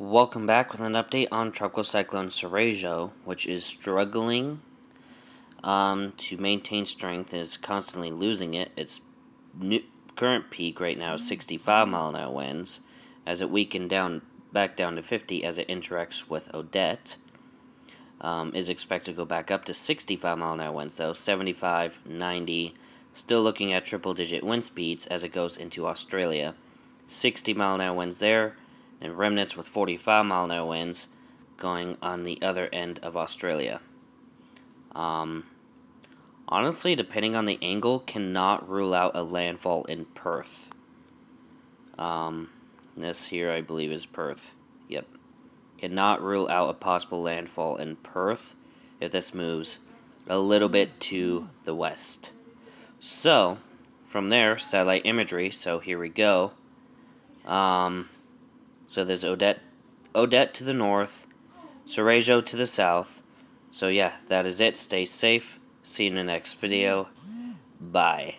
Welcome back with an update on Tropical Cyclone Seroja, which is struggling um, to maintain strength and is constantly losing it. Its new, current peak right now is 65 mile an hour winds, as it weakened down back down to 50 as it interacts with Odette. Um, is expected to go back up to 65 mile an hour winds though, 75, 90. Still looking at triple digit wind speeds as it goes into Australia. 60 mile an hour winds there and remnants with 45 mile an hour winds going on the other end of Australia. Um, honestly, depending on the angle, cannot rule out a landfall in Perth. Um, this here, I believe, is Perth. Yep. Cannot rule out a possible landfall in Perth if this moves a little bit to the west. So, from there, satellite imagery. So here we go. Um, so there's Odette, Odette to the north, Seroja to the south. So yeah, that is it. Stay safe. See you in the next video. Bye.